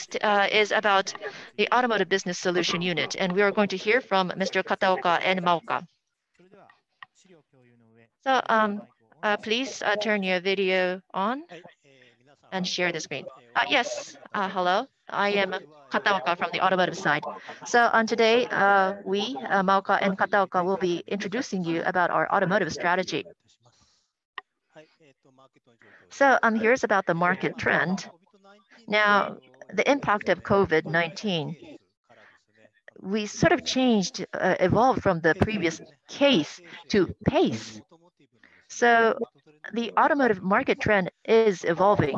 Next uh, is about the Automotive Business Solution Unit, and we are going to hear from Mr. Kataoka and Maoka. So, um, uh, please uh, turn your video on and share the screen. Yes. Hello. I am Kataoka from the automotive side. So on today, we, Maoka and Kataoka, will be introducing you about our automotive strategy. So um, here's about the market trend. Now, the impact of COVID-19, we sort of changed, uh, evolved from the previous case to pace. So the automotive market trend is evolving.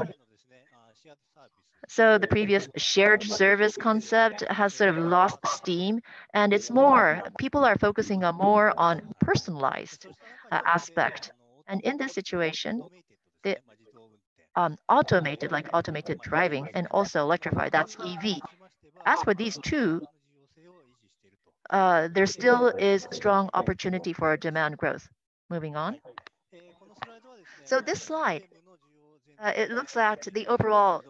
So the previous shared service concept has sort of lost steam, and it's more people are focusing on more on personalized uh, aspect. And in this situation, the Um, automated, like automated driving and also electrified, that's EV. As for these two, uh, there still is strong opportunity for demand growth. Moving on. So this slide, uh, it looks at the overall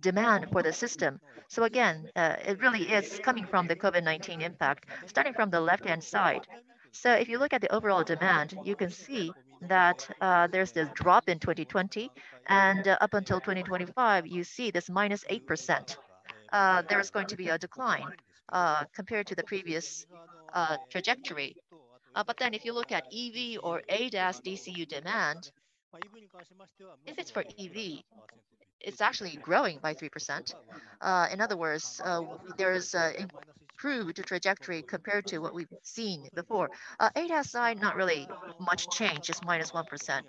demand for the system. So again, uh, it really is coming from the COVID-19 impact, starting from the left-hand side. So if you look at the overall demand, you can see that uh, there's this drop in 2020, and uh, up until 2025, you see this -8%. There is going to be a decline uh, compared to the previous trajectory. But then if you look at EV or ADAS DCU demand, if it's for EV, it's actually growing by 3%. In other words, there is an improved trajectory compared to what we've seen before. Uh, ADAS side, not really much change, just -1%.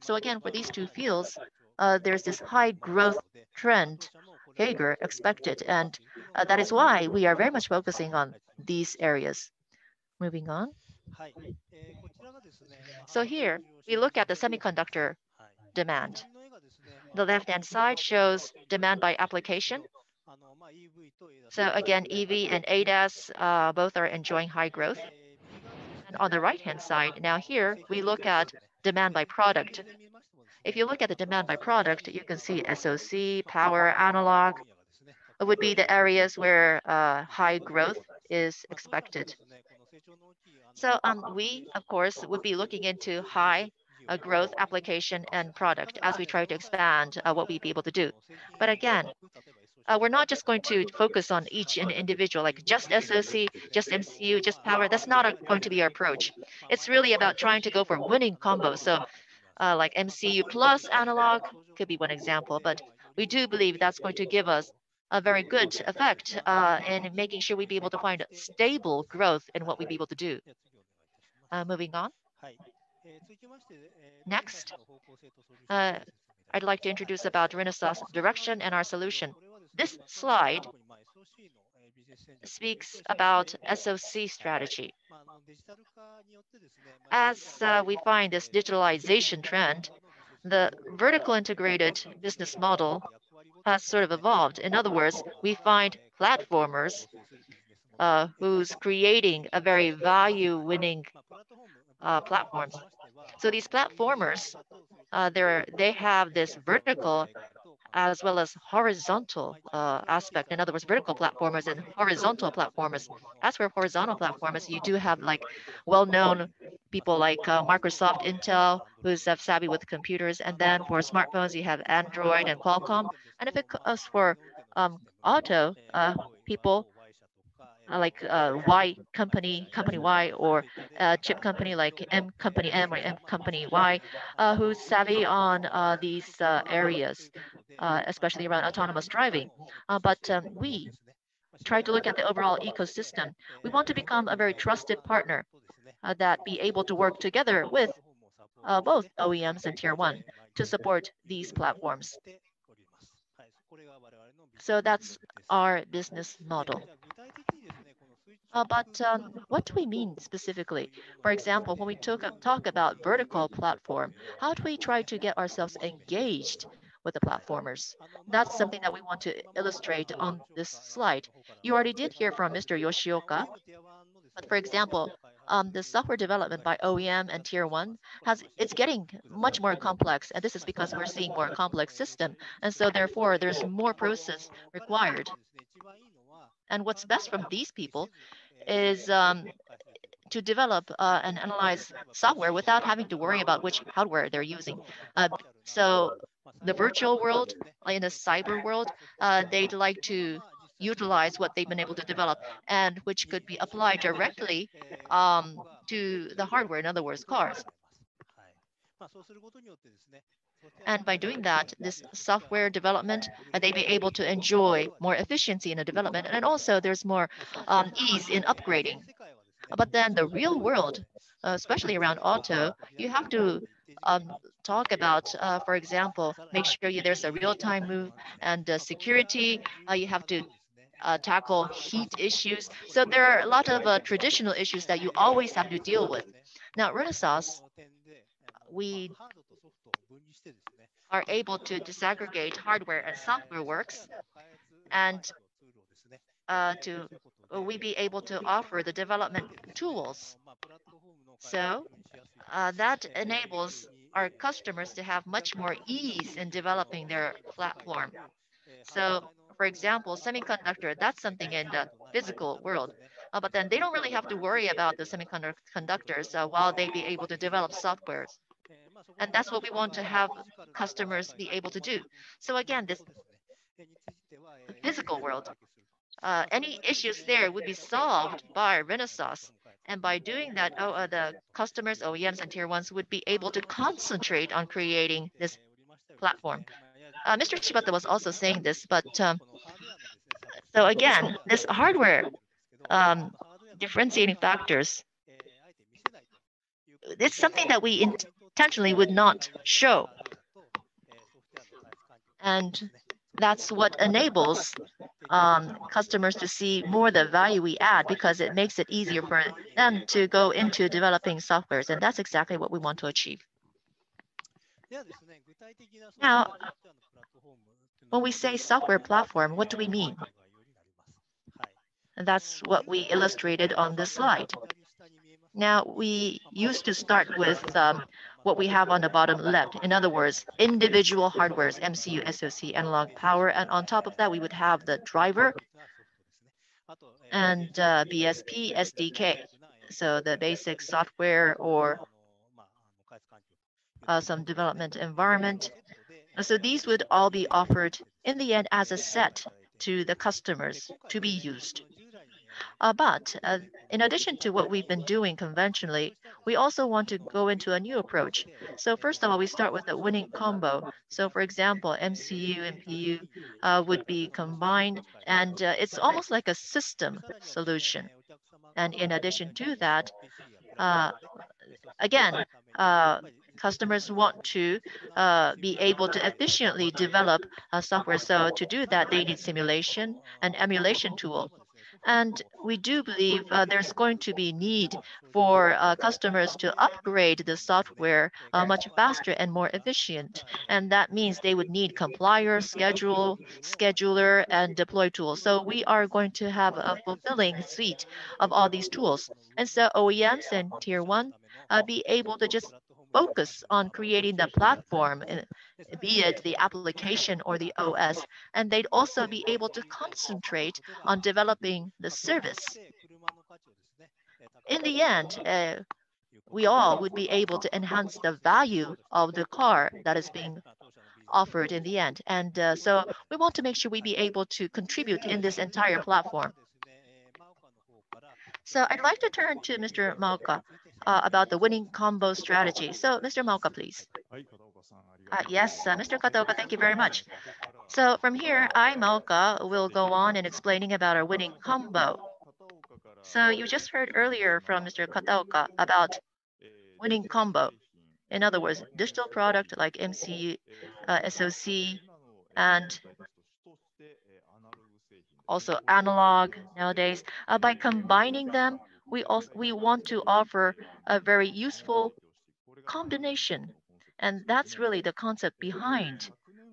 So again, for these two fields, uh, there's this high growth trend CAGR expected, and uh, that is why we are very much focusing on these areas. Moving on. So here we look at the semiconductor demand. The left-hand side shows demand by application. So again, EV and ADAS both are enjoying high growth. On the right-hand side, now here we look at demand by product. If you look at the demand by product, you can see SoC, power, analog would be the areas where high growth is expected. So um, we, of course, would be looking into high growth application and product as we try to expand what we'd be able to do. But again, Uh, we're not just going to focus on each individual, like just SoC, just MCU, just power. That's not going to be our approach. It's really about trying to go for winning combos. So uh, like MCU plus analog could be one example, but we do believe that's going to give us a very good effect uh, in making sure we'd be able to find stable growth in what we'd be able to do. Uh, moving on. Next, I'd like to introduce about Renesas direction and our solution. This slide speaks about SoC strategy. As we find this digitalization trend, the vertical integrated business model has sort of evolved. In other words, we find platformers who's creating a very value-winning uh platforms. So these platformers, Uh, they have this vertical as well as horizontal uh, aspect. In other words, vertical platformers and horizontal platformers. As for horizontal platformers, you do have like well-known people like uh, Microsoft, Intel, who's savvy with computers. And then for smartphones, you have Android and Qualcomm. And if it comes for um, auto people Uh, like uh, Y company company Y, or a chip company like M company M or M company Y, who's savvy on these areas, especially around autonomous driving. But um, we try to look at the overall ecosystem. We want to become a very trusted partner that be able to work together with both OEMs and Tier 1 to support these platforms. So that's our business model. But what do we mean specifically? For example, when we talk about vertical platform, how do we try to get ourselves engaged with the platformers? That's something that we want to illustrate on this slide. You already did hear from Mr. Yoshioka. But for example, um, the software development by OEM and tier one has it's getting much more complex, and this is because we're seeing more complex system, and so therefore there's more process required. And what's best from these people is um, to develop uh, and analyze software without having to worry about which hardware they're using. Uh, so the virtual world, in the cyber world, uh, they'd like to utilize what they've been able to develop and which could be applied directly um, to the hardware, in other words, cars. And by doing that, this software development, uh, they be able to enjoy more efficiency in the development. And also there's more um, ease in upgrading. But then the real world, uh, especially around auto, you have to um, talk about, uh, for example, make sure you, there's a real-time move and uh, security. You have to uh, tackle heat issues. So there are a lot of uh, traditional issues that you always have to deal with. Now, Renesas, we are able to disaggregate hardware and software works and uh, to uh, we be able to offer the development tools. So uh, that enables our customers to have much more ease in developing their platform. So for example, semiconductor, that's something in the physical world. Uh, but then they don't really have to worry about the semiconductors uh, while they be able to develop softwares. And that's what we want to have customers be able to do. So again, this physical world, uh, any issues there would be solved by Renesas. And by doing that, oh, uh, the customers, OEMs, and tier ones would be able to concentrate on creating this platform. Uh, Mr. Shibata was also saying this, but um, so again, this hardware um, differentiating factors, it's something that we intentionally would not show. And that's what enables um, customers to see more the value we add because it makes it easier for them to go into developing softwares. And that's exactly what we want to achieve. Now, when we say software platform, what do we mean? And that's what we illustrated on this slide. Now, we used to start with um, what we have on the bottom left. In other words, individual hardwares, MCU, SoC, analog power, and on top of that, we would have the driver and uh, BSP, SDK. So the basic software or uh, some development environment. So these would all be offered in the end as a set to the customers to be used. Uh, but uh, in addition to what we've been doing conventionally, we also want to go into a new approach. So first of all, we start with a winning combo. So for example, MCU and PU uh, would be combined, and uh, it's almost like a system solution. And in addition to that, uh, again, uh, customers want to uh, be able to efficiently develop uh, software. So to do that, they need simulation and emulation tool. And we do believe uh, there's going to be need for uh, customers to upgrade the software uh, much faster and more efficient. And that means they would need compiler, schedule, scheduler, and deploy tools. So we are going to have a fulfilling suite of all these tools. And so OEMs and tier one uh, be able to just focus on creating the platform, eh, be it the application or the OS, and they'd also be able to concentrate on developing the service. In the end, uh, we all would be able to enhance the value of the car that is being offered in the end. And uh, so we want to make sure we be able to contribute in this entire platform. So I'd like to turn to Mr. Maoka uh, about the winning combo strategy. So Mr. Maoka, please. Uh, yes, uh, Mr. Kataoka, thank you very much. So from here, I, Maoka, will go on in explaining about our winning combo. So you just heard earlier from Mr. Kataoka about winning combo. In other words, digital product like MCU, uh, SoC, and also analog nowadays. Uh, by combining them, we also we want to offer a very useful combination. And that's really the concept behind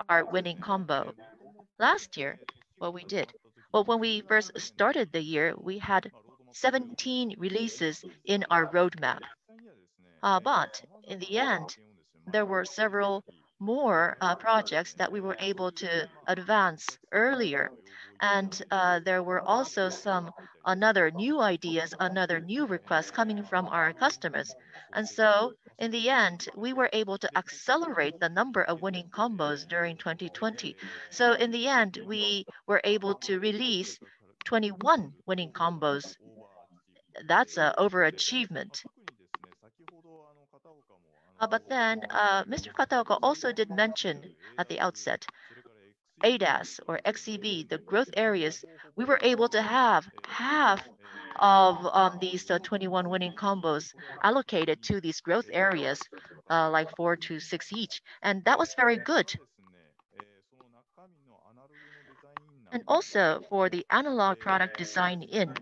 our winning combo. Last year, what we did, well, when we first started the year, we had 17 releases in our roadmap. But in the end, there were several more projects that we were able to advance earlier. And uh, there were also some other new ideas, another new requests coming from our customers. And so in the end, we were able to accelerate the number of winning combos during 2020. So In the end, we were able to release 21 winning combos. That's an overachievement. Uh, but then, uh, Mr. Kataoka also did mention at the outset, ADAS or xEV, the growth areas, we were able to have half of um, these uh, 21 winning combos allocated to these growth areas, uh, like four to six each. And that was very good. And also for the analog product design-in,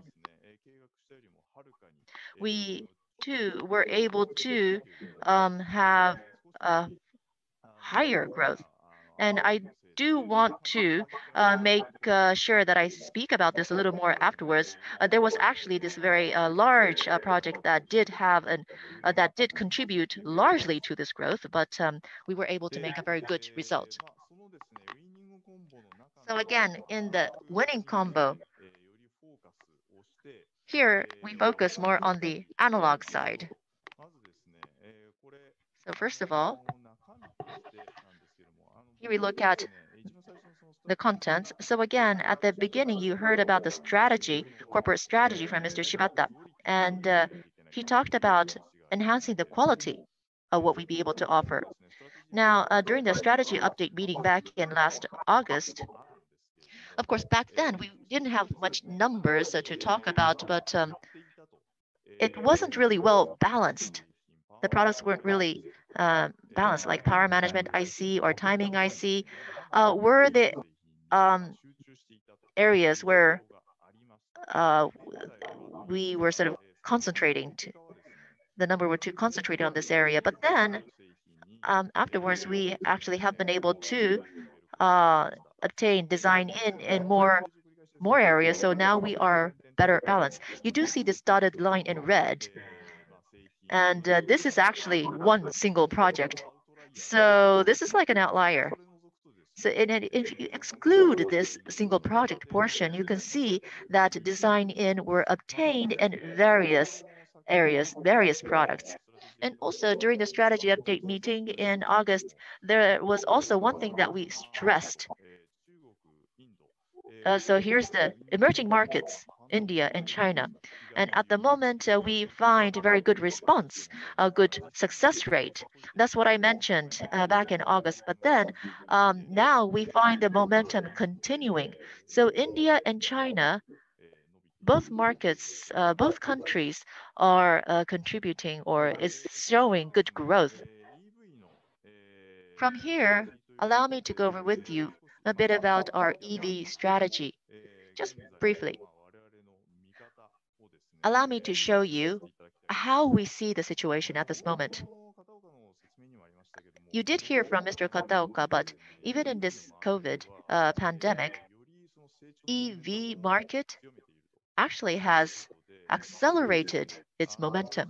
we too were able to um, have a higher growth. And I do want to uh, make uh, sure that I speak about this a little more afterwards. Uh, there was actually this very large project that did have an that did contribute largely to this growth, but um, we were able to make a very good result. So again, in the winning combo, here we focus more on the analog side. So First of all, here we look at the contents. So again, at the beginning, you heard about the strategy, corporate strategy from Mr. Shibata, and uh, he talked about enhancing the quality of what we'd be able to offer. Now, uh, during the strategy update meeting back in last August, of course, back then, we didn't have much numbers uh, to talk about, but um, it wasn't really well-balanced. The products weren't really balanced, like power management IC or timing IC were the Um, areas where uh, we were sort of concentrating. To, The number were too concentrated on this area. But then um, afterwards, we actually have been able to uh, obtain design-in in more areas. So now we are better balanced. You do see this dotted line in red, and uh, this is actually one single project. So this is like an outlier. So, if you exclude this single project portion, you can see that design-in were obtained in various areas, various products. And also during the strategy update meeting in August, there was also one thing that we stressed. Uh, so here's the emerging markets, India and China. And at the moment, uh, we find a very good response, a good success rate. That's what I mentioned uh, back in August. But then um, now we find the momentum continuing. So India and China, both markets, uh, both countries are contributing or is showing good growth. From here, allow me to go over with you a bit about our EV strategy, just briefly. Allow me to show you how we see the situation at this moment. You did hear from Mr. Kataoka, but even in this COVID uh, pandemic, EV market actually has accelerated its momentum.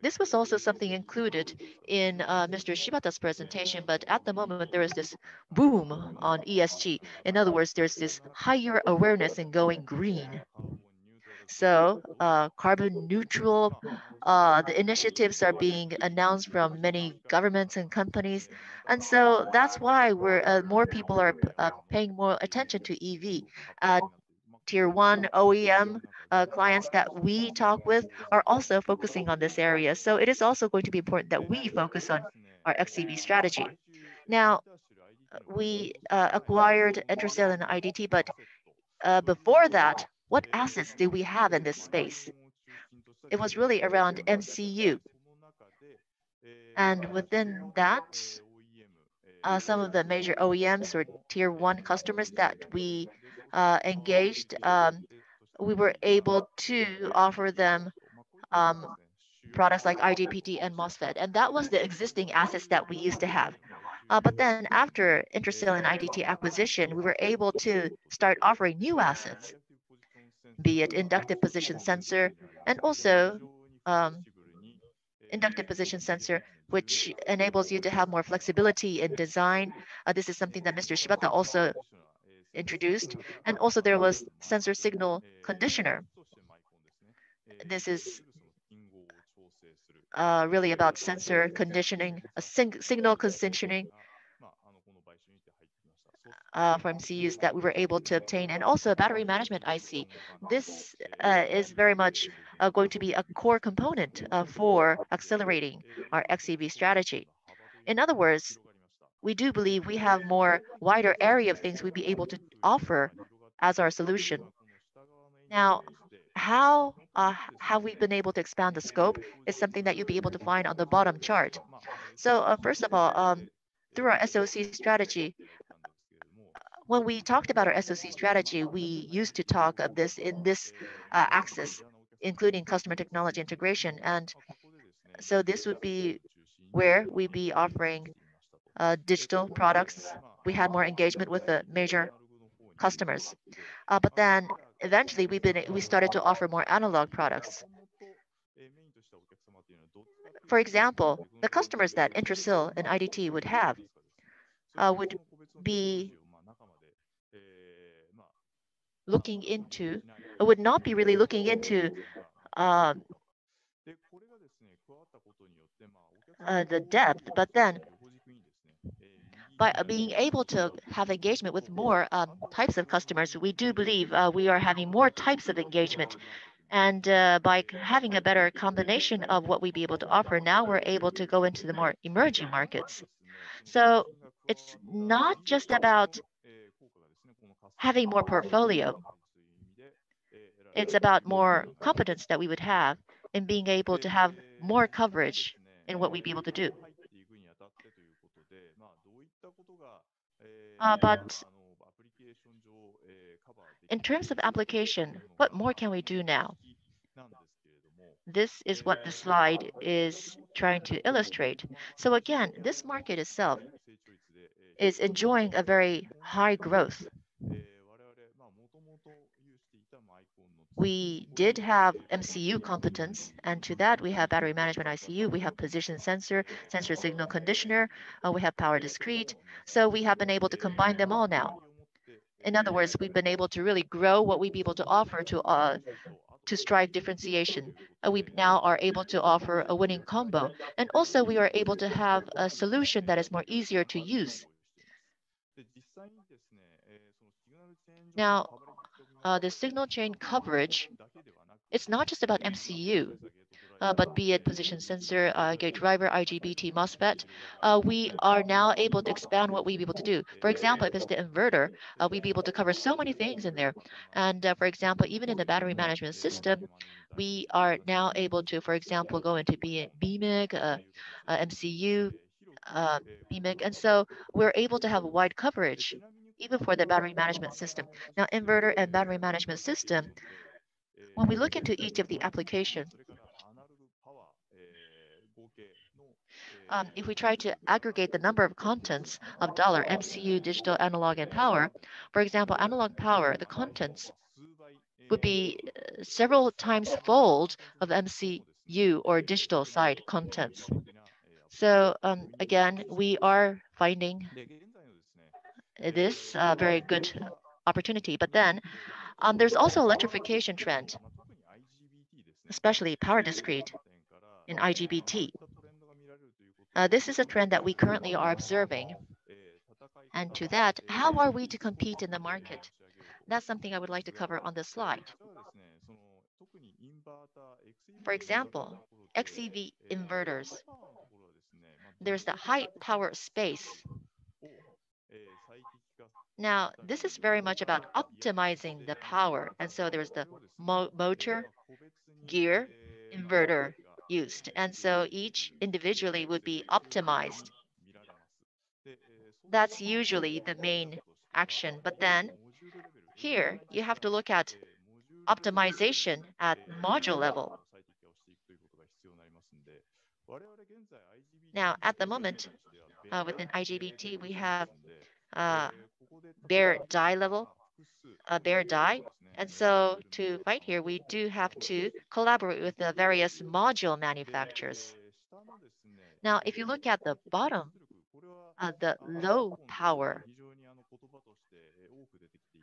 This was also something included in uh, Mr. Shibata's presentation, but at the moment, there is this boom on ESG. In other words, there's this higher awareness in going green. Uh, carbon neutral, uh, the initiatives are being announced from many governments and companies. And so that's why uh, more people are paying more attention to EV. Tier 1 OEM clients that we talk with are also focusing on this area. So it is also going to be important that we focus on our xEV strategy. Now, we acquired Intersil and IDT, but before that, what assets did we have in this space? It was really around MCU. And within that, uh, some of the major OEMs or Tier 1 customers that we uh, engaged, um, we were able to offer them um, products like IGBT and MOSFET, and that was the existing assets that we used to have. Uh, but then after Intersil and IDT acquisition, we were able to start offering new assets. Be it inductive position sensor, and also um, inductive position sensor, which enables you to have more flexibility in design. Uh, this is something that Mr. Shibata also introduced. And also there was sensor signal conditioner. This is uh, really about sensor conditioning, a signal conditioning uh, from MCUs that we were able to obtain, and also a battery management IC. This uh, is very much uh, going to be a core component uh, for accelerating our xEV strategy. In other words, we do believe we have more wider area of things we'd be able to offer as our solution. Now, how uh, have we been able to expand the scope is something that you'll be able to find on the bottom chart. So uh, first of all, um, through our SOC strategy, when we talked about our SOC strategy, we used to talk of this in this uh, axis, including customer technology integration. And so this would be where we'd be offering uh, digital products. We had more engagement with the major customers. Uh, but then eventually we've been, we started to offer more analog products. For example, the customers that Intersil and IDT would have uh, would be looking into, I would not be really looking into uh, uh, the depth, but then by being able to have engagement with more um, types of customers, we do believe uh, we are having more types of engagement. And uh, by having a better combination of what we'd be able to offer, now we're able to go into the more emerging markets. So it's not just about having more portfolio. It's about more competence that we would have in being able to have more coverage in what we'd be able to do. Uh, but in terms of application, what more can we do now? This is what the slide is trying to illustrate. So again, this market itself is enjoying a very high growth. We did have MCU competence, and to that we have battery management ICU, we have position sensor, sensor signal conditioner, uh, we have power discrete. So we have been able to combine them all now. In other words, we've been able to really grow what we be able to offer to uh, to strive differentiation. Uh, we now are able to offer a winning combo. And also we are able to have a solution that is more easier to use. Now, uh, the signal chain coverage, it's not just about MCU, uh, but be it position sensor, uh, gate driver, IGBT, MOSFET, uh, we are now able to expand what we be able to do. For example, if it's the inverter, uh, we be able to cover so many things in there. And uh, for example, even in the battery management system, we are now able to, for example, go into BMIC, uh, MCU, BMIC. And so we're able to have wide coverage even for the battery management system. Now, inverter and battery management system, when we look into each of the applications, um, if we try to aggregate the number of contents of dollar, MCU, digital, analog, and power, for example, analog power, the contents would be uh, several times fold of MCU or digital side contents. So um, again, we are finding this uh, very good opportunity. But then um, there's also electrification trend, especially power discrete in IGBT. Uh, this is a trend that we currently are observing. And to that, how are we to compete in the market? That's something I would like to cover on this slide. For example, xEV inverters. There's the high power space now, this is very much about optimizing the power. And so there's the mo motor, gear, inverter used. And so each individually would be optimized. That's usually the main action. But then here, you have to look at optimization at module level. Now, at the moment, uh, within IGBT, we have uh, bare die level, a bare die And so to fight here, we do have to collaborate with the various module manufacturers. Now, if you look at the bottom, uh, the low power,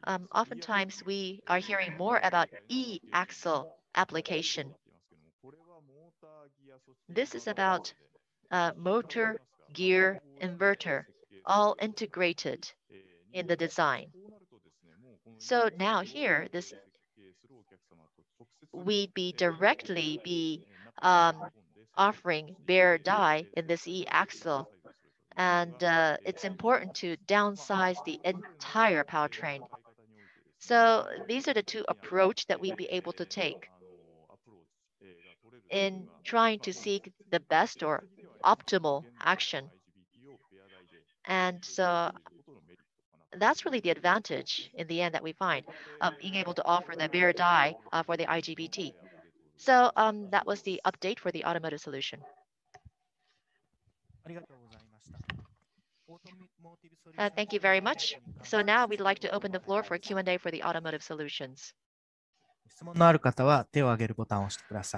um, oftentimes we are hearing more about e-axle application. This is about uh, motor, gear, inverter, all integrated in the design. So now here, this we'd be directly be um, offering bare die in this e-axle. And uh, it's important to downsize the entire powertrain. So these are the two approach that we'd be able to take in trying to seek the best or optimal action. And so that's really the advantage in the end that we find of being able to offer the bare die uh, for the IGBT. So um, that was the update for the automotive solution. Uh, thank you very much. So now we'd like to open the floor for Q&A for the automotive solutions.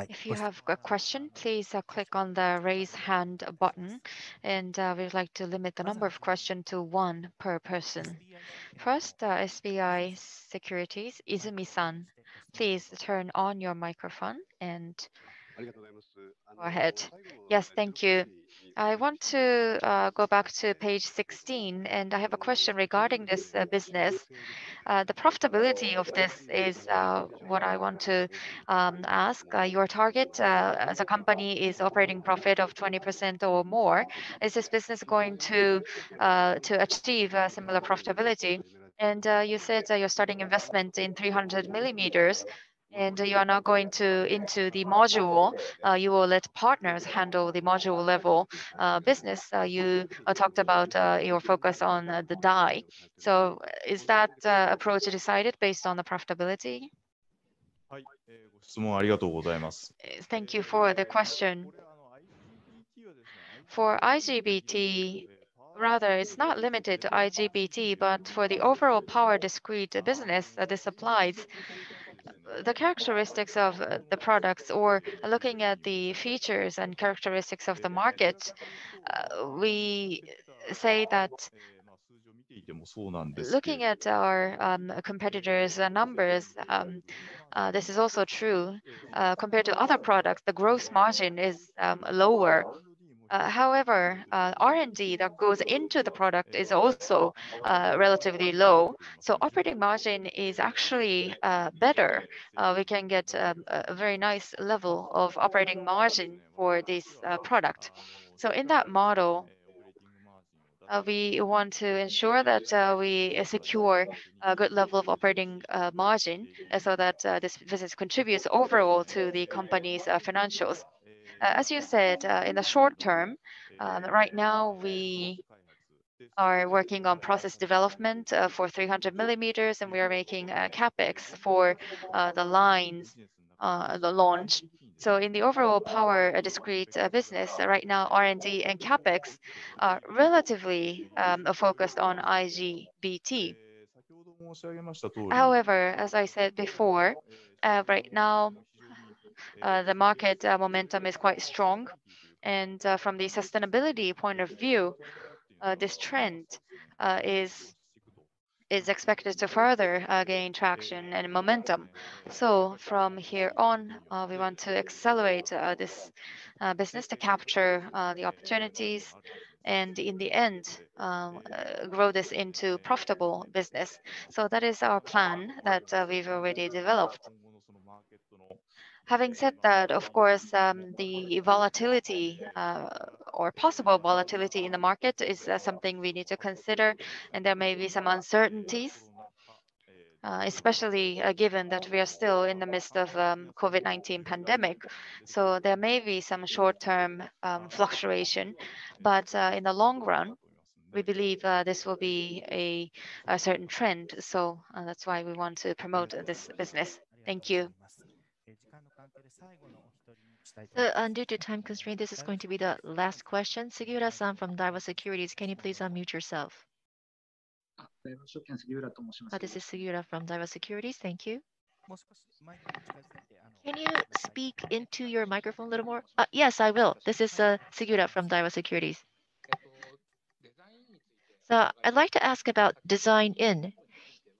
If you have a question, please uh, click on the raise hand button, and uh, we'd like to limit the number of questions to one per person. First, uh, SBI Securities, Izumi-san, please turn on your microphone and go ahead. Yes, thank you. I want to uh, go back to page 16, and I have a question regarding this uh, business. Uh, the profitability of this is uh, what I want to um, ask. Uh, your target uh, as a company is operating profit of 20% or more. Is this business going to to achieve similar profitability? And you said you're starting investment in 300 millimeters and you are not going to into the module. Uh, you will let partners handle the module level uh, business. Uh, you talked about your focus on the die. So is that approach decided based on the profitability? Thank you for the question. For IGBT, rather, it's not limited to IGBT, but for the overall power discrete business, uh, this applies the characteristics of uh, the products or looking at the features and characteristics of the market, uh, we say that looking at our um, competitors' numbers, um, uh, this is also true. Uh, compared to other products, the gross margin is um, lower uh, however, uh, R&D that goes into the product is also uh, relatively low. So operating margin is actually uh, better. Uh, we can get um, a very nice level of operating margin for this uh, product. So in that model, we want to ensure that we secure a good level of operating margin so that this business contributes overall to the company's financials. Uh, as you said, uh, in the short term, um, right now we are working on process development uh, for 300 millimeters, and we are making capex for the lines, the launch. So in the overall power discrete business, right now, R&D and capex are relatively um, focused on IGBT. However, as I said before, right now, the market uh, momentum is quite strong. And uh, from the sustainability point of view, this trend is is expected to further uh, gain traction and momentum. So from here on, uh, we want to accelerate uh, this business to capture the opportunities and in the end, um, grow this into profitable business. So that is our plan that we've already developed. Having said that, of course, um, the volatility uh, or possible volatility in the market is uh, something we need to consider, and there may be some uncertainties, uh, especially uh, given that we are still in the midst of um, COVID-19 pandemic. So there may be some short-term um, fluctuation, but uh, in the long run, we believe uh, this will be a, a certain trend. So that's why we want to promote this business. Thank you. So, uh, due to time constraint, this is going to be the last question. Sugiura-san from Daiwa Securities, can you please unmute yourself? Uh, this is Sugiura from Daiwa Securities. Thank you. Can you speak into your microphone a little more? Uh, yes, I will. This is uh, Sugiura from Daiwa Securities. So I'd like to ask about design in.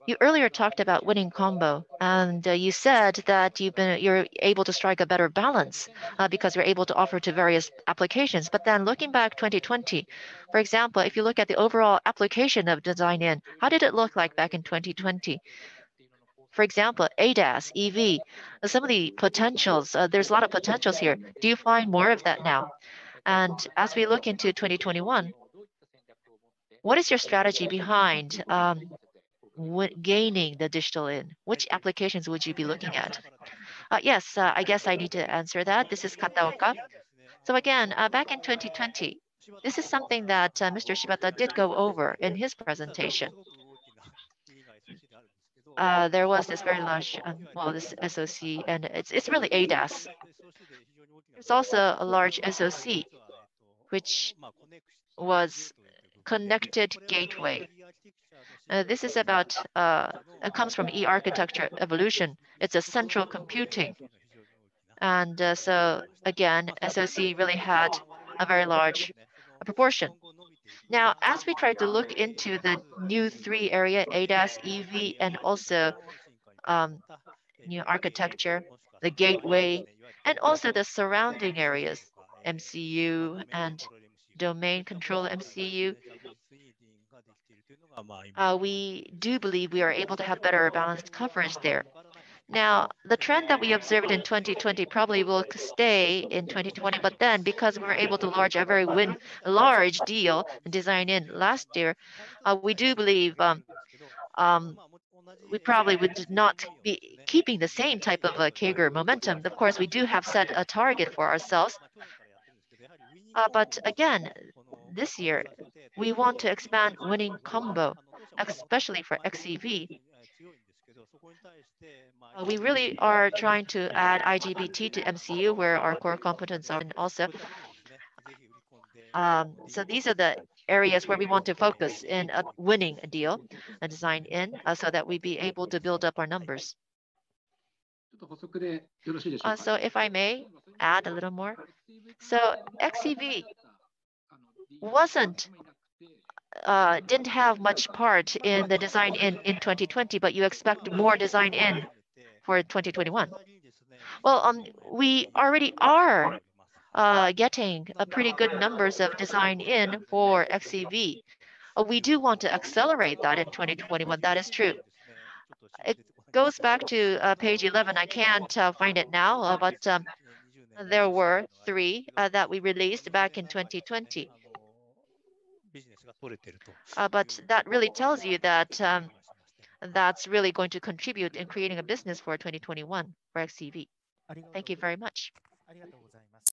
You earlier talked about winning combo, and uh, you said that you've been you're able to strike a better balance uh, because you're able to offer to various applications. But then looking back 2020, for example, if you look at the overall application of design in, how did it look like back in 2020? For example, ADAS, EV, uh, some of the potentials, uh, there's a lot of potentials here. Do you find more of that now? And as we look into 2021, what is your strategy behind um, gaining the digital in? Which applications would you be looking at? Uh, yes, uh, I guess I need to answer that. This is Kataoka. So again, uh, back in 2020, this is something that uh, Mr. Shibata did go over in his presentation. Uh, there was this very large, um, well, this SOC, and it's, it's really ADAS. It's also a large SOC, which was connected gateway. Uh, this is about, uh, it comes from e-architecture evolution. It's a central computing. And uh, so again, SOC really had a very large proportion. Now, as we try to look into the new three area, ADAS, EV, and also um, new architecture, the gateway, and also the surrounding areas, MCU and domain control MCU, uh, we do believe we are able to have better balanced coverage there. Now, the trend that we observed in 2020 probably will stay in 2020, but then because we were able to launch a very win large deal design in last year, uh, we do believe um, um, we probably would not be keeping the same type of a CAGR momentum. Of course, we do have set a target for ourselves. Uh, but again, this year, we want to expand winning combo, especially for XEV. Uh, we really are trying to add IGBT to MCU where our core competence are and also. Um, so these are the areas where we want to focus in uh, winning a deal, a design in, uh, so that we be able to build up our numbers. Uh, so if I may add a little more. So XEV wasn't uh, didn't have much part in the design in in 2020, but you expect more design in for 2021. Well, um, we already are uh, getting a pretty good numbers of design in for XEV. Uh, we do want to accelerate that in 2021. That is true. It goes back to uh, page 11. I can't uh, find it now, uh, but um, there were three uh, that we released back in 2020. Uh, but that really tells you that um, that's really going to contribute in creating a business for 2021 for XEV. Thank you very much.